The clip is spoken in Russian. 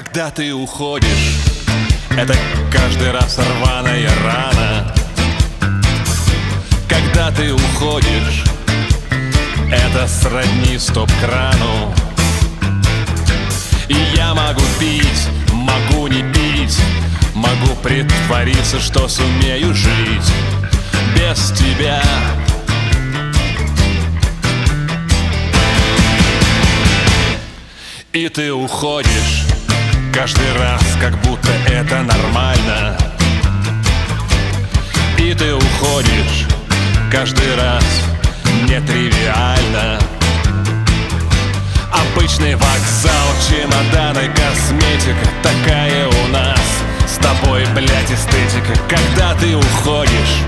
Когда ты уходишь, это каждый раз рваная рана. Когда ты уходишь, это сродни стоп-крану. И я могу пить, могу не пить Могу притвориться, что сумею жить без тебя. И ты уходишь каждый раз, как будто это нормально. И ты уходишь каждый раз нетривиально. Обычный вокзал, чемоданы, косметика Такая у нас. С тобой, блядь, эстетика. Когда ты уходишь,